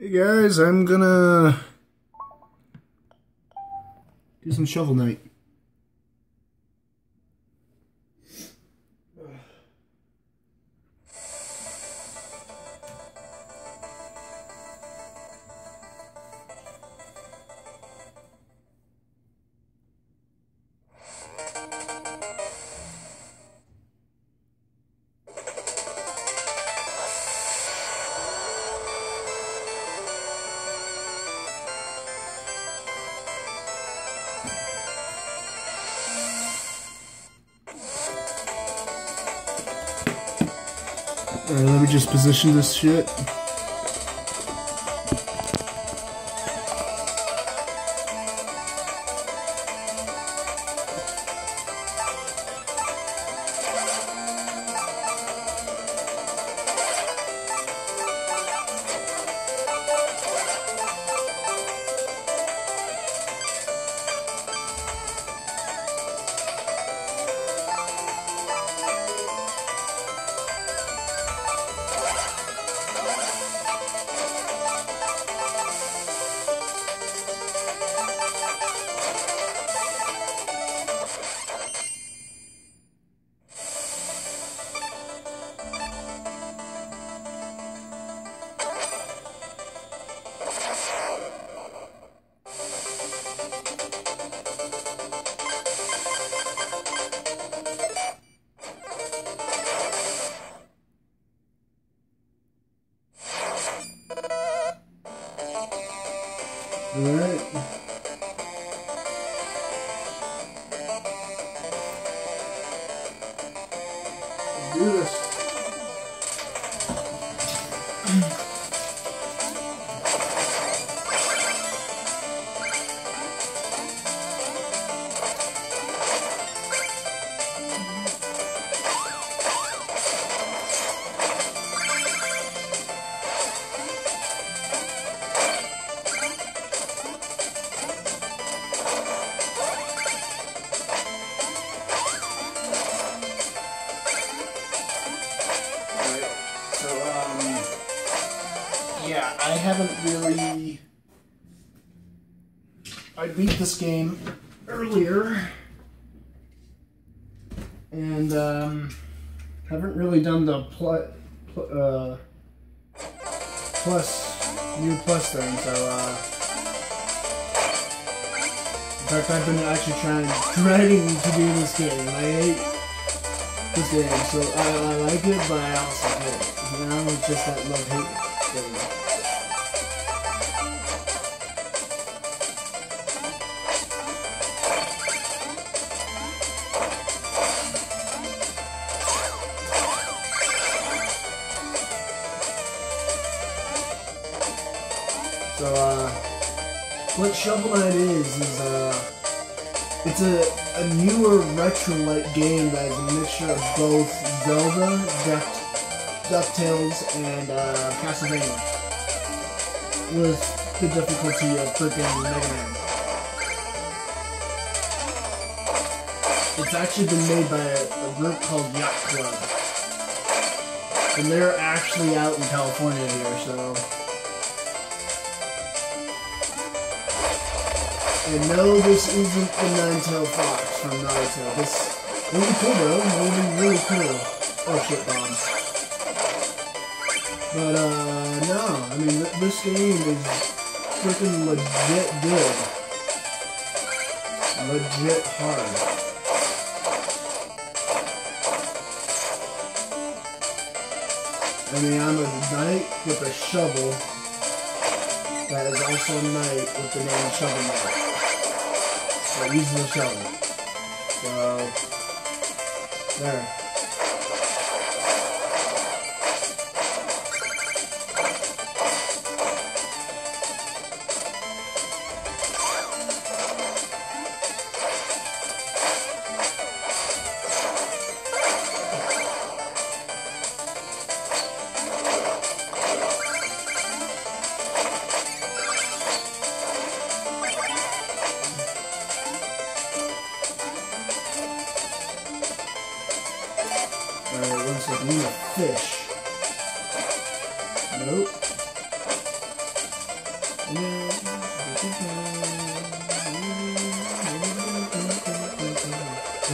Hey guys, I'm gonna do some shovel knight. Uh, let me just position this shit. Do this. I haven't really. I beat this game earlier, and, um, haven't really done the pl- pl- uh, plus, new plus thing, so, uh, in fact, I've been actually trying, dreading to do this game. I hate this game, so I, I like it, but I also hate it. You know, it's just that love-hate thing. So, uh, what Shovel Knight is, is, uh, it's a, a newer retro-like game that is a mixture of both Zelda, Duck, DuckTales, and uh, Castlevania. With the difficulty of freaking Mega Man. It's actually been made by a, a group called Yacht Club. And they're actually out in California here, so... And no, this isn't the Nine-Tailed Fox from Naruto. This would be cool though. It would be really cool. Oh shit, bomb. But uh, no. I mean, th this game is freaking legit good. Legit hard. I mean, I'm a knight with a shovel. That is also a knight with the name Shovel Knight. But using the shovel. So, there.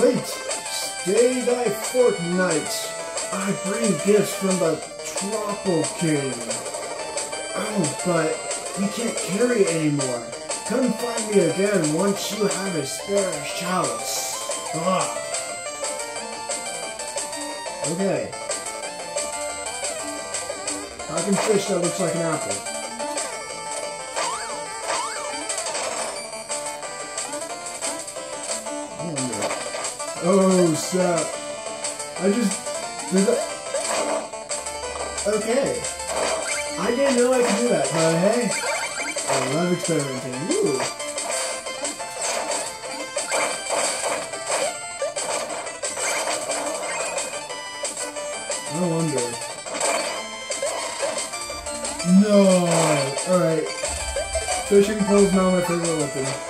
Wait! Stay thy fortnight! I bring gifts from the Troupple King. Oh, but you can't carry it anymore. Come find me again once you have a spare chalice. Ah. Okay. Talking fish that looks like an apple. Oh, snap. I just... Okay. I didn't know I could do that, but hey, I love experimenting. Ooh. I wonder. No! Alright. Fishing pole's now my favorite weapon.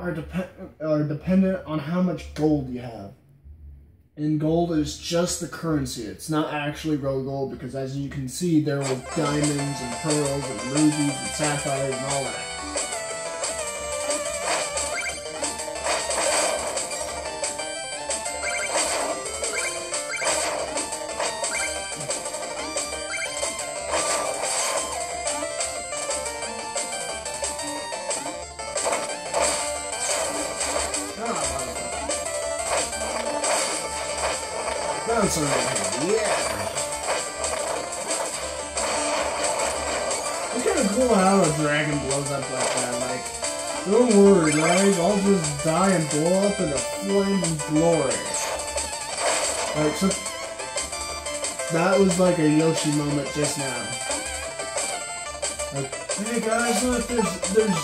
are depend are dependent on how much gold you have. And gold is just the currency. It's not actually real gold because as you can see there were diamonds and pearls and rubies and sapphires and all that. Yeah. It's kind of cool how a dragon blows up like that. Like, don't worry, guys. I'll just die and blow up in a flame of glory. Like, so that was like a Yoshi moment just now. Like, hey guys, look, there's there's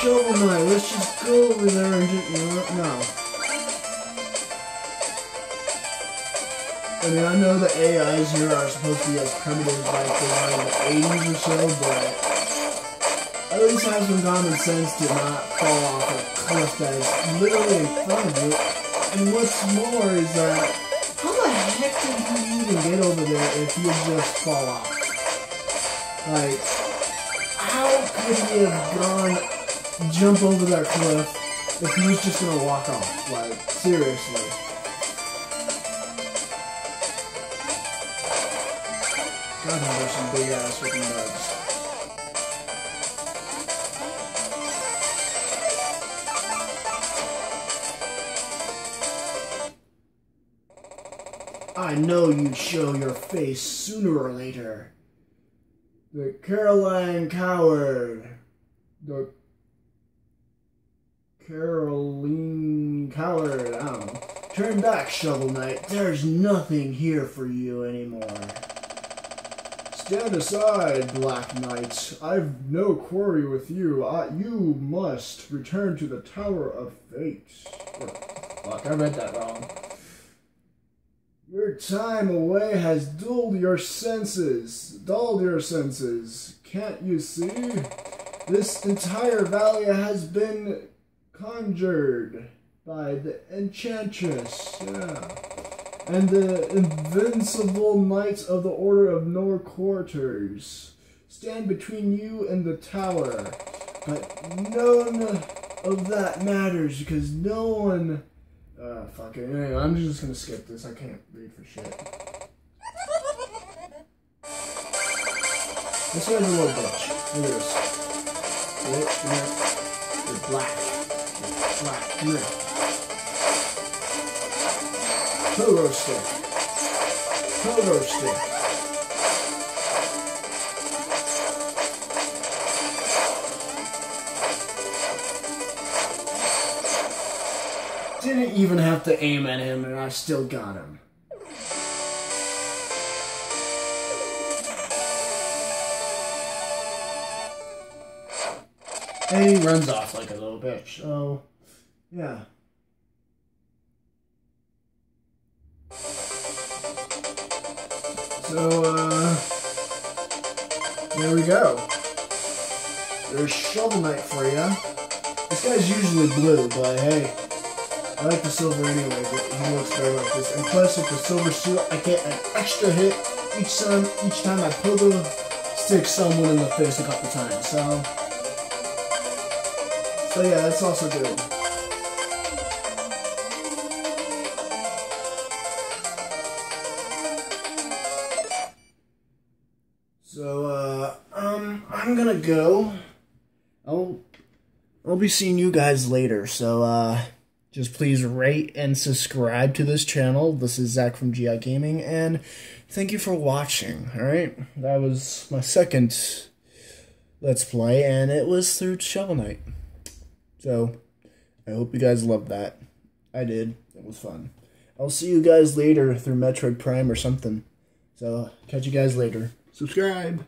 Shovel Knight. Let's just go over there and just you know, no. I mean, I know the AIs here are supposed to be as primitive like they in the 80s or so, but at least have some common sense to not fall off a cliff that is literally in front of you. And what's more is that, how the heck did you even get over there if you just fall off? Like, how could he have gone jump over that cliff if he was just gonna walk off? Like, seriously. Some big ass looking bugs. I know you'd show your face sooner or later. The Caroline Coward. The Caroline Coward. I don't know. Turn back, Shovel Knight. There's nothing here for you anymore. Stand aside, Black Knight. I've no quarry with you. I, you must return to the Tower of Fate. fuck, I read that wrong. Your time away has dulled your senses. Dulled your senses. Can't you see? This entire valley has been conjured by the Enchantress. Yeah and the invincible knights of the Order of No Quarters stand between you and the tower. But none of that matters because no one. Uh, fuck it. Anyway, I'm just gonna skip this. I can't read for shit. This guy's a little bitch. Look at this. They're black. Come on, come Pogo stick. Pogo stick. Didn't even have to aim at him and I still got him. And he runs off like a little bitch. So, yeah. So, uh, there we go. There's Shovel Knight for you. This guy's usually blue, but hey, I like the silver anyway, but he looks better like this. And plus, with the silver suit, I get an extra hit each time, each time I pogo stick someone in the face a couple times. So, so yeah, that's also good. I'm gonna go. I'll, I'll be seeing you guys later. So, uh, just please rate and subscribe to this channel. This is Zach from GI Gaming, and thank you for watching. All right, that was my second Let's Play, and it was through Shovel Knight. So, I hope you guys loved that. I did. It was fun. I'll see you guys later through Metroid Prime or something. So, catch you guys later. Subscribe.